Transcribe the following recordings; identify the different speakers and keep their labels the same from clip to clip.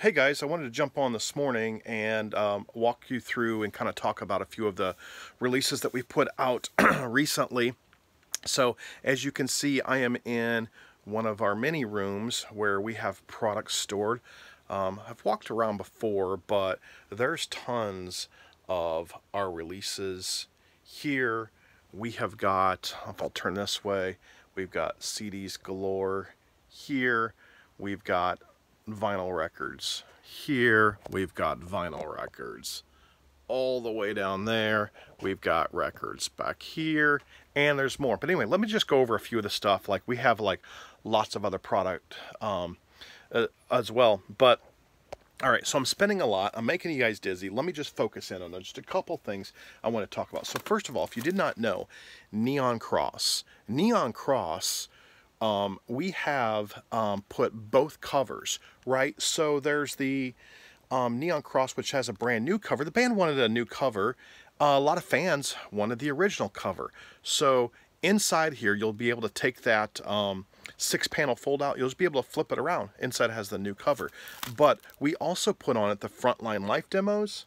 Speaker 1: Hey guys, I wanted to jump on this morning and um, walk you through and kind of talk about a few of the releases that we've put out recently. So as you can see, I am in one of our many rooms where we have products stored. Um, I've walked around before, but there's tons of our releases here. We have got, if I'll turn this way, we've got CDs galore here. We've got vinyl records. Here we've got vinyl records. All the way down there we've got records back here and there's more. But anyway, let me just go over a few of the stuff. Like we have like lots of other product um, uh, as well. But all right, so I'm spending a lot. I'm making you guys dizzy. Let me just focus in on just a couple things I want to talk about. So first of all, if you did not know, Neon Cross. Neon Cross um, we have um, put both covers, right? So there's the um, Neon Cross, which has a brand new cover. The band wanted a new cover. Uh, a lot of fans wanted the original cover. So inside here, you'll be able to take that um, six panel fold out. You'll just be able to flip it around. Inside has the new cover. But we also put on it the Frontline Life demos.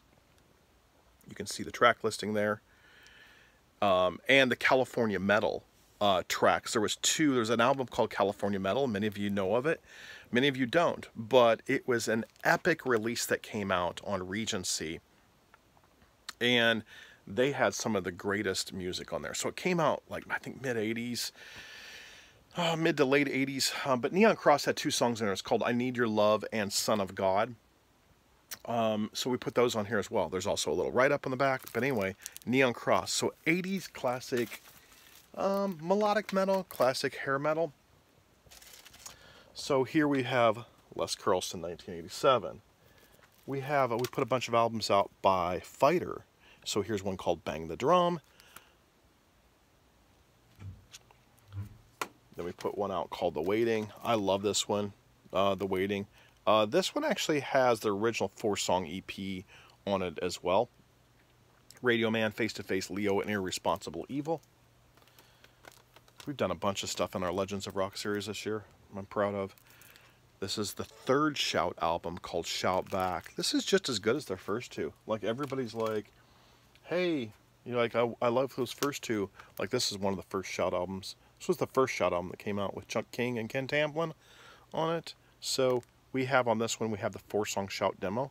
Speaker 1: You can see the track listing there. Um, and the California Metal uh, tracks. There was two. There's an album called California Metal. Many of you know of it. Many of you don't. But it was an epic release that came out on Regency. And they had some of the greatest music on there. So it came out like, I think, mid-80s. Uh, mid to late 80s. Uh, but Neon Cross had two songs in there. It's called I Need Your Love and Son of God. Um, so we put those on here as well. There's also a little write-up on the back. But anyway, Neon Cross. So 80s classic um, melodic metal, classic hair metal. So here we have Les Carlsen, 1987. We have, uh, we put a bunch of albums out by Fighter. So here's one called Bang the Drum. Then we put one out called The Waiting. I love this one, uh, The Waiting. Uh, this one actually has the original four-song EP on it as well. Radio Man, Face to Face, Leo, and Irresponsible Evil. We've done a bunch of stuff in our Legends of Rock series this year. I'm proud of. This is the third Shout album called Shout Back. This is just as good as their first two. Like everybody's like, hey, you know, like I, I love those first two. Like this is one of the first Shout albums. This was the first Shout album that came out with Chuck King and Ken Tamplin on it. So we have on this one, we have the four song Shout demo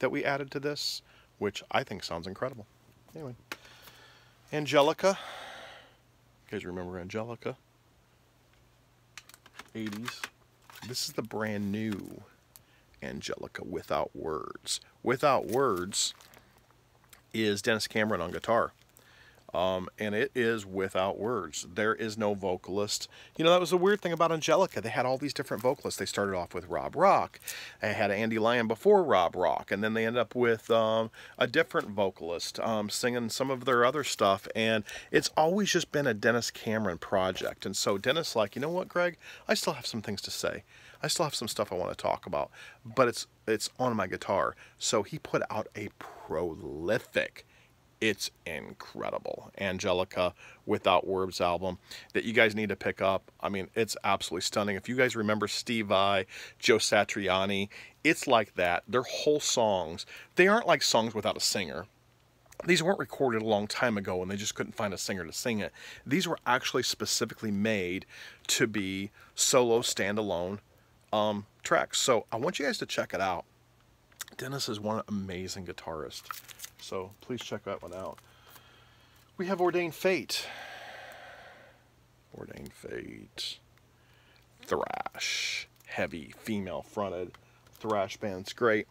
Speaker 1: that we added to this, which I think sounds incredible. Anyway, Angelica. You guys remember Angelica? 80s. This is the brand new Angelica Without Words. Without Words is Dennis Cameron on guitar. Um, and it is without words. There is no vocalist. You know, that was the weird thing about Angelica. They had all these different vocalists. They started off with Rob Rock. They had Andy Lyon before Rob Rock. And then they end up with um, a different vocalist um, singing some of their other stuff. And it's always just been a Dennis Cameron project. And so Dennis like, you know what, Greg? I still have some things to say. I still have some stuff I want to talk about. But it's, it's on my guitar. So he put out a prolific it's incredible. Angelica Without Words album that you guys need to pick up. I mean, it's absolutely stunning. If you guys remember Steve Vai, Joe Satriani, it's like that. Their whole songs, they aren't like songs without a singer. These weren't recorded a long time ago and they just couldn't find a singer to sing it. These were actually specifically made to be solo standalone um, tracks. So I want you guys to check it out. Dennis is one amazing guitarist. So please check that one out. We have Ordained Fate. Ordained Fate. Thrash. Heavy, female fronted thrash band's great.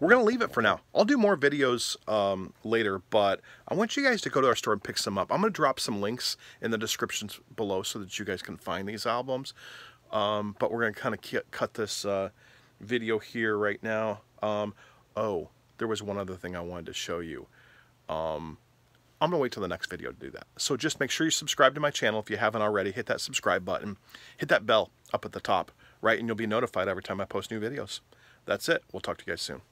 Speaker 1: We're going to leave it for now. I'll do more videos um, later, but I want you guys to go to our store and pick some up. I'm going to drop some links in the descriptions below so that you guys can find these albums. Um, but we're going to kind of cut this uh, video here right now. Um, oh, there was one other thing I wanted to show you. Um, I'm going to wait till the next video to do that. So just make sure you subscribe to my channel if you haven't already. Hit that subscribe button. Hit that bell up at the top, right? And you'll be notified every time I post new videos. That's it. We'll talk to you guys soon.